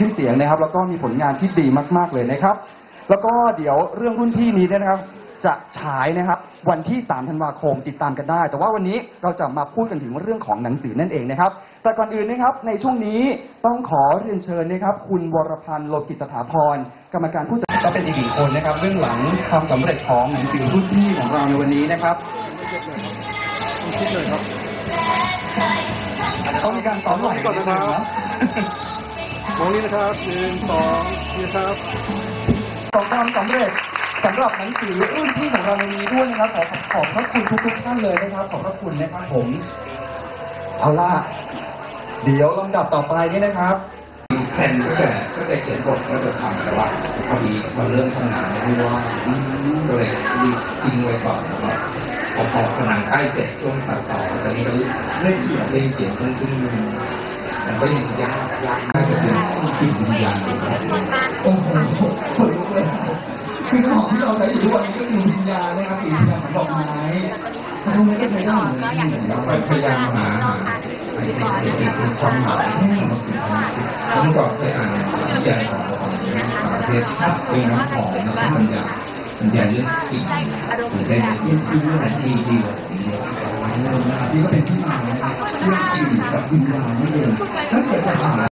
ชื่อเสียงนะครับ แล้วก็มีผลงานที่ดีมากๆเลยนะครับ แล้วก็เดี๋ยวเรื่องรุ่นพี่นี้เนี่ยนะครับ จะฉายนะครับ วันที่ 3 ธันวาคมติดตามกันได้ แต่ว่าวันนี้เราจะมาพูดกันถึงเรื่องของหนังสือนั่นเองนะครับ แต่ก่อนอื่นนะครับในช่วงนี้ต้องขอเรียนเชิญนะครับ คุณวรพันธ์โลกิตสถาพรกรรมการผู้จัดก็เป็นอีกหนึ่งคนนะครับเรื่องหลังความสำเร็จของหนังสือรุ่นพี่ของเราในวันนี้นะครับต้องมีการซ้อมหน่อยก่อนนะครับ มองนี้นะครับหนึ่งสองนี่ครับของความสำเร็จสำหรับหนังสือรุ่นพี่ของเราในนี้ด้วยนะครับขอขอบพระคุณทุกๆท่านเลยนะครับ ขอบพระคุณนะครับผม เอาล่ะ เดี๋ยวลำดับต่อไปนี่นะครับแผ่นก็จะก็จะเขียนบทก็จะทำแต่ว่าพอดีพอเริ่มทำงานไม่ว่างก็เลยรีบทิ้งไว้ก่อนแล้วก็พอพอผนังใกล้เสร็จช่วงตัดต่อตอนนี้ก็เล่นเขียนเล่นเขียนซึ่งซึ่ง มันก็ยังยากยากน่าจะเป็นจิตวิญญาณอยู่ครับโอ้โหขนลุกเลยคือของที่เราใช้อยู่ทุกวันนี้ก็คือวิญญาณนะครับสีวิญญาณของดอกไม้ทำไมก็ใช้ได้เหมือนกันเราก็พยายามหาหาไอ้ไอ้ไอ้ไอ้ความหมายที่มันคือเมื่อก่อนเคยอ่านนิยายของของต่างประเทศเป็นน้ำหอมนะมันจะมันจะเรื่องกลิ่นถึงได้ที่ที่ที่ที่แบบนี้นี่ก็เป็นที่ วิญญาณนี่เองถ้าเกิดจะหา